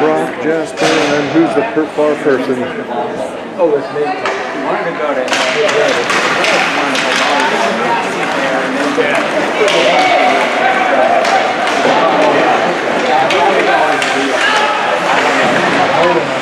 Brock, Jasper, and then who's the per far person? Oh, it's me. Wanted to go to. Yeah.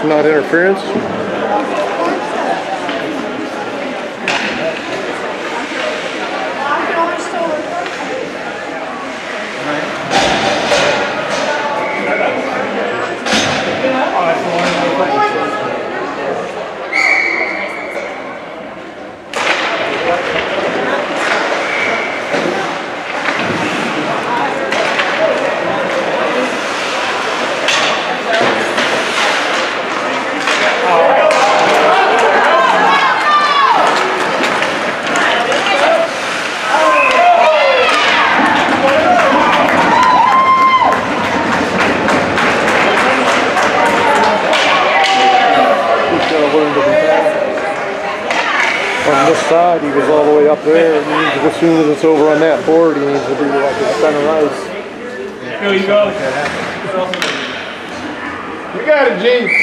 It's not interference? He's to learn to be On this side, he was all the way up there. It means as soon as it's over on that board, he needs to be like a center ice. Here you go. We got it, G.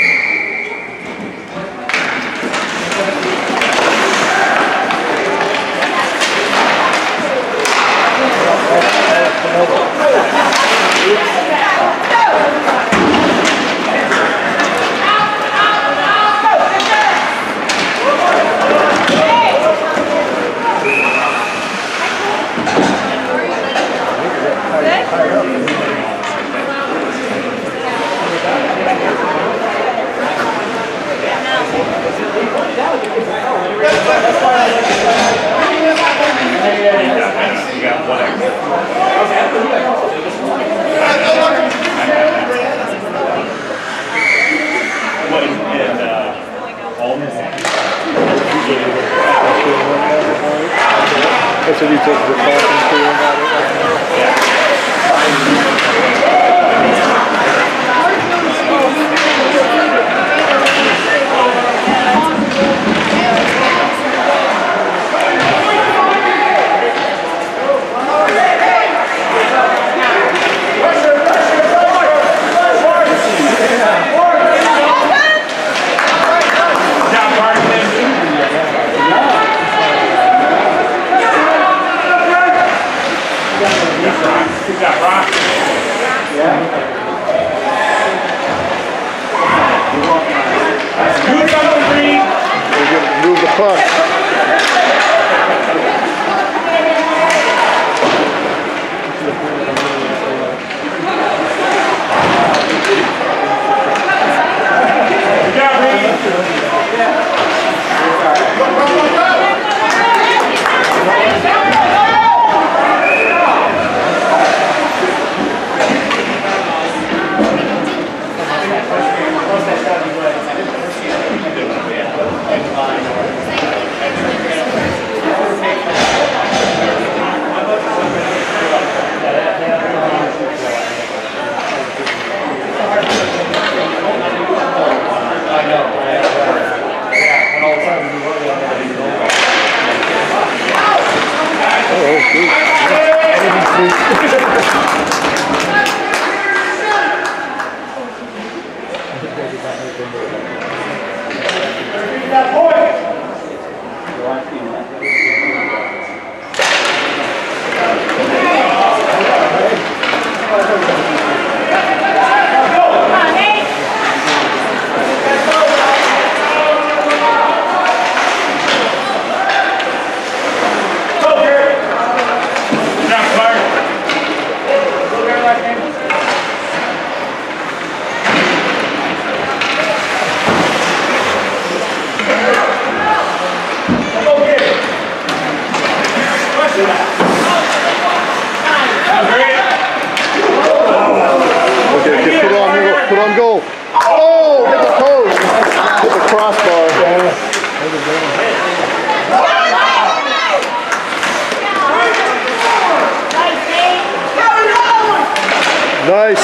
Nice.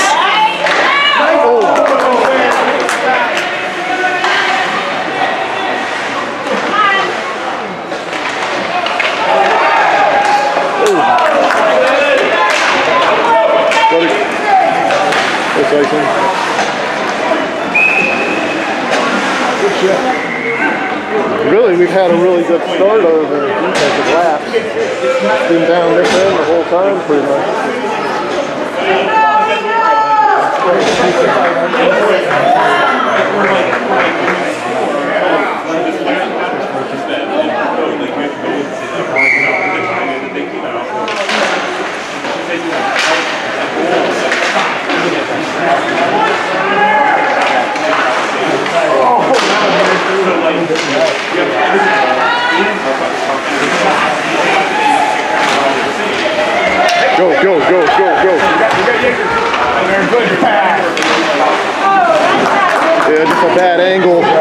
Really, we've had a really good start over the defensive laps. Been down this end the whole time, pretty much. Thank you. Bad angle.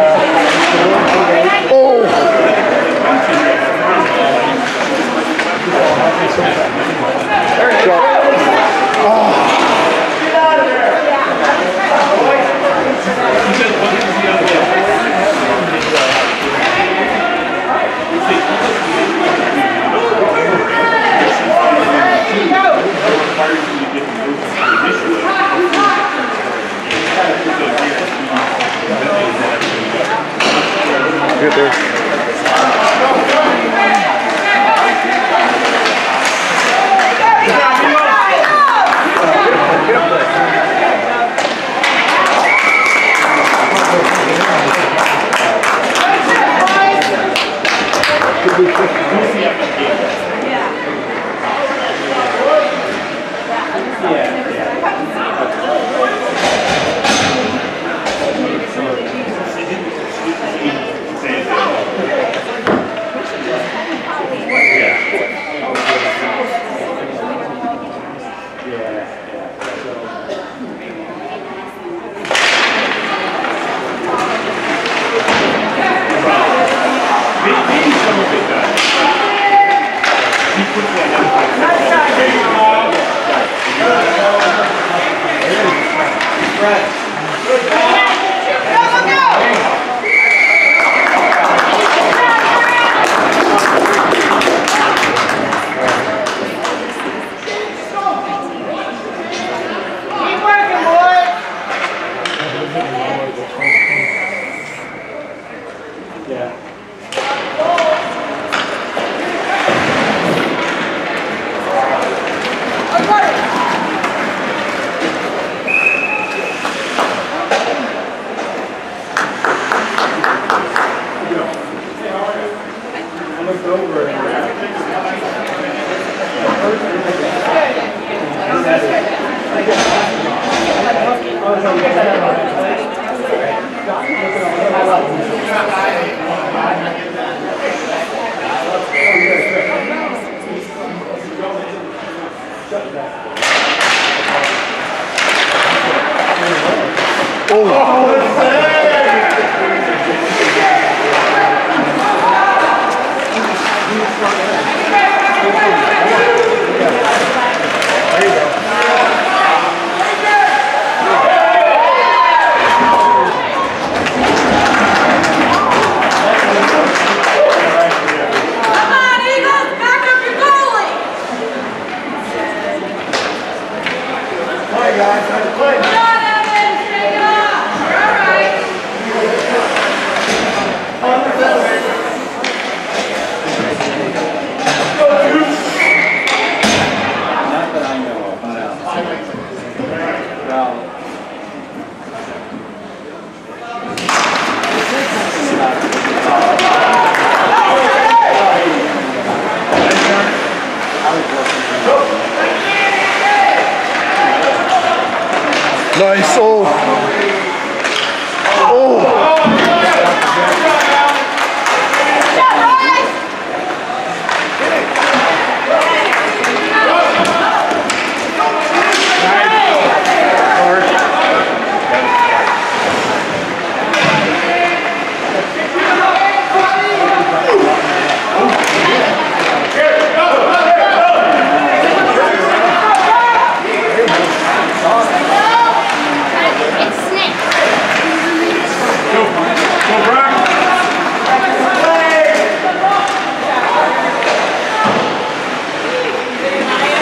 Nice. Oh.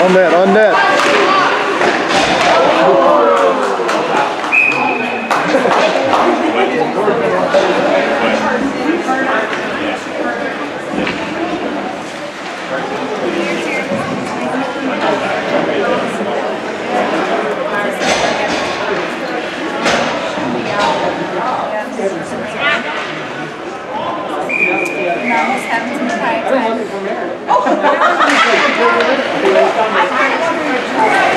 On that, on that. Now this happens in the Oh! Thank you.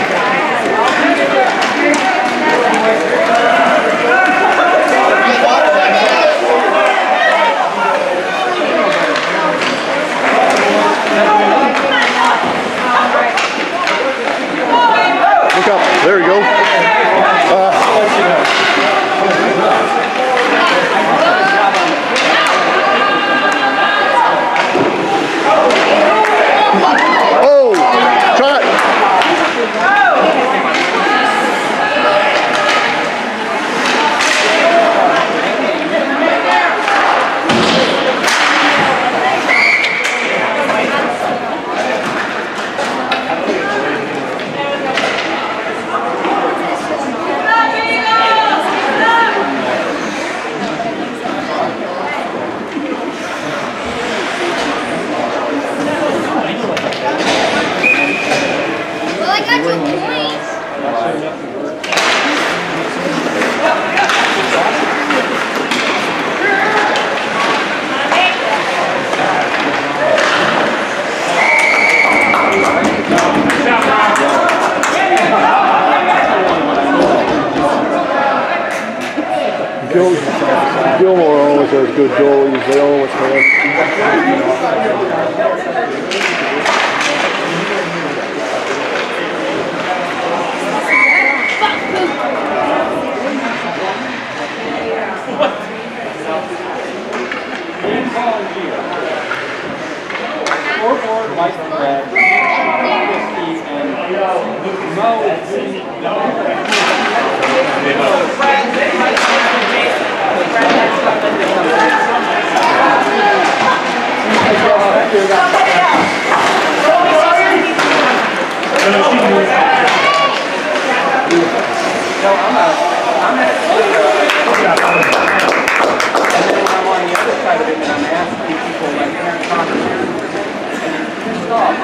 Scoreboard, white and I'm a, I'm uh, and then I'm on the other side of it, and I'm asking people, like, parent conferences, and pissed off.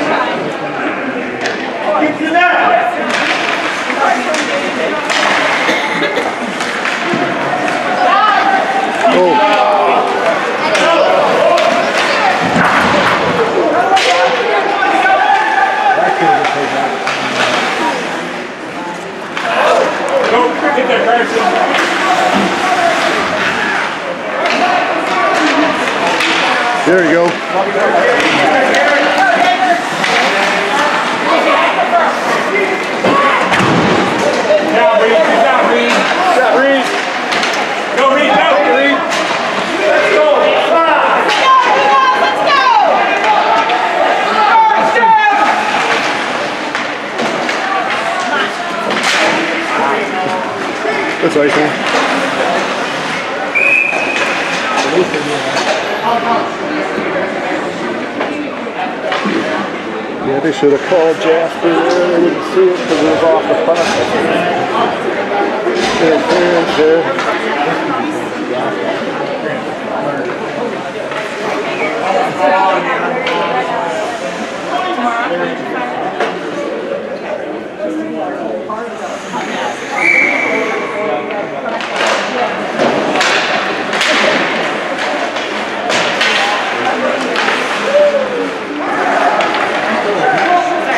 Go, get that Carson. There you go. Now, Reed, good job, Reed. Reed. Go, Reed, go. Reed. Let's go. Five. Let's go! Yeah, they should have called Jasper there. They didn't see it because it was off the puck. Interference there.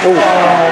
Oh!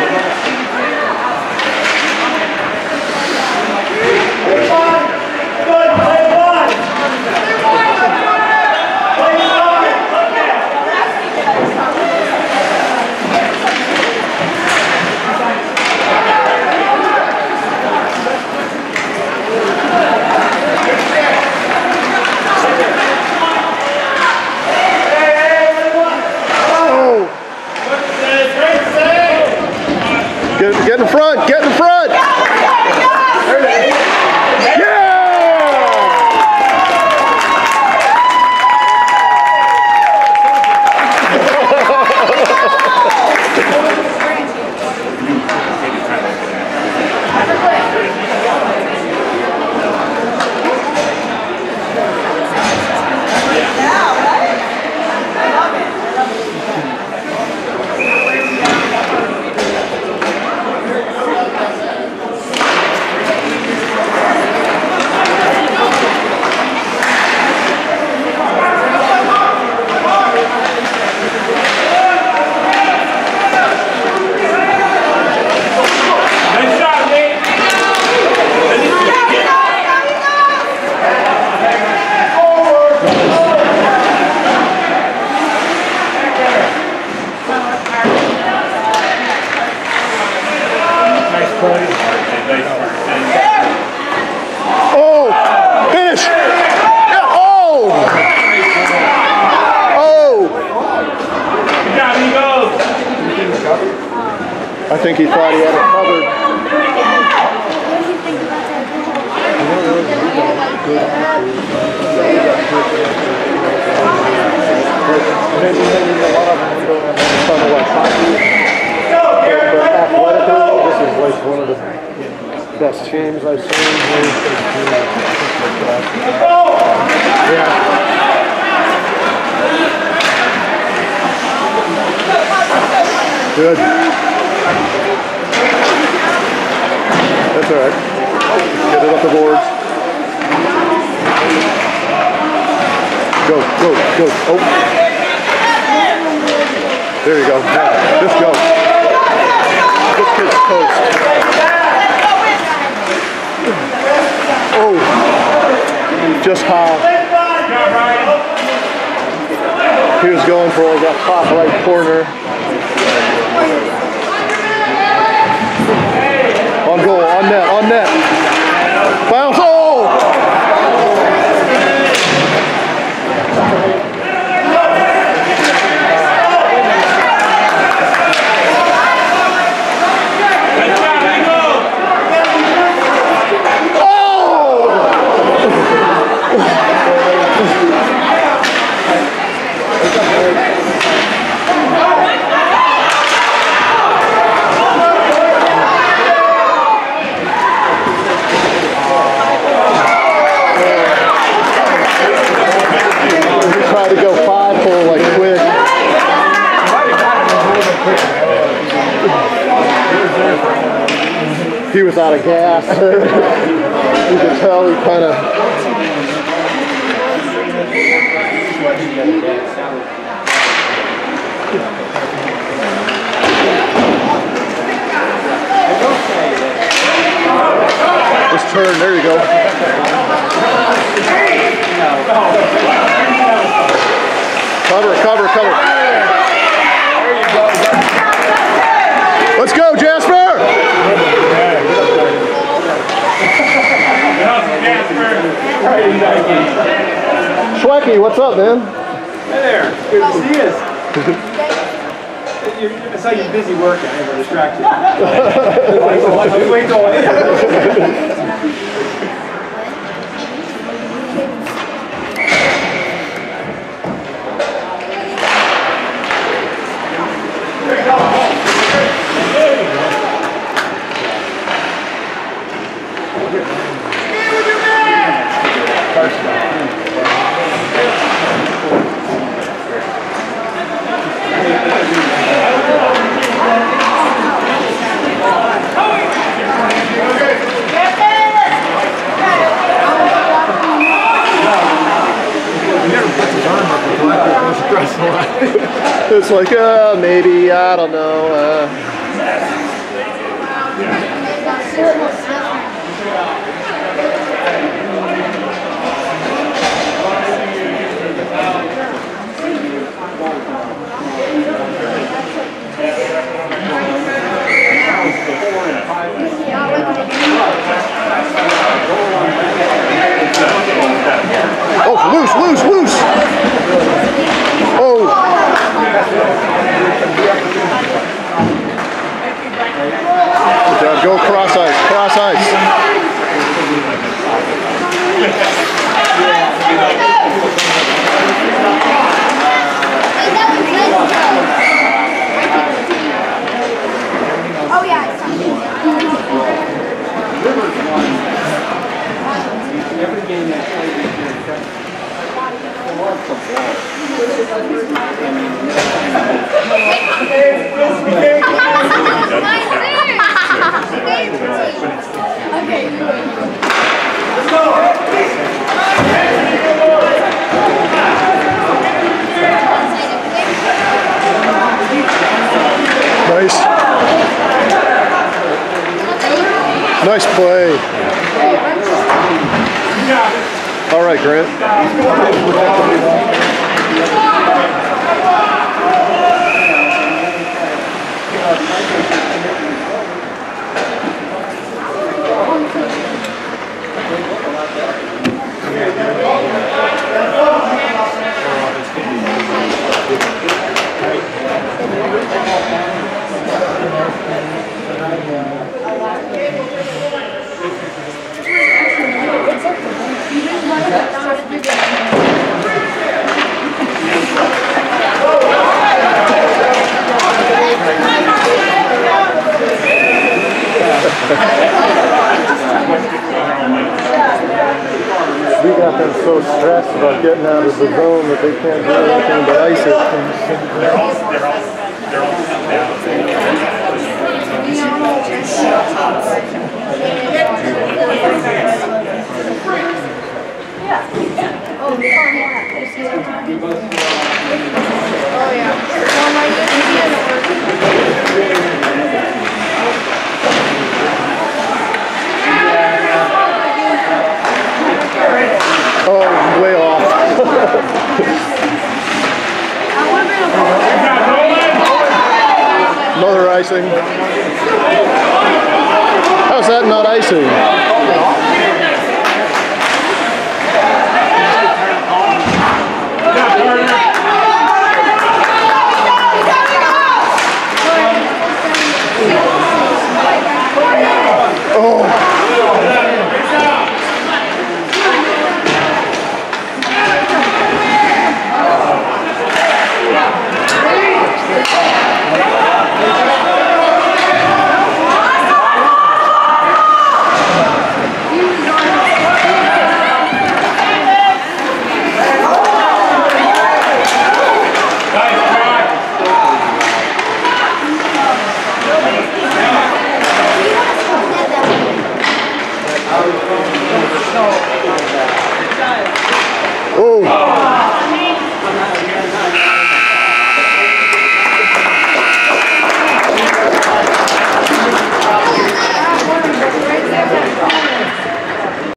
Oh, finish. Oh. Oh. I think he thought he had a teams I've seen. Yeah. Good. That's all right. Get it up the boards. Go, go, go. Oh. There you go. Just go. This kid's toast. Oh. Just how he was going for that top right corner. On goal, on net, on net. Bounce. Oh! Good job, Eagle. He tried to go five hole like quick. He was out of gas. you could tell he kind of. Just turn. There you go. Cover, cover, cover. Let's go, Jasper! Schwecky, what's up, man? Hey there. Good to see you. You're, I saw you busy working. I never distracted. Let's wait till Nice play. All right, Grant. Oh, yeah. Oh, way off. Icing. How's that not icing?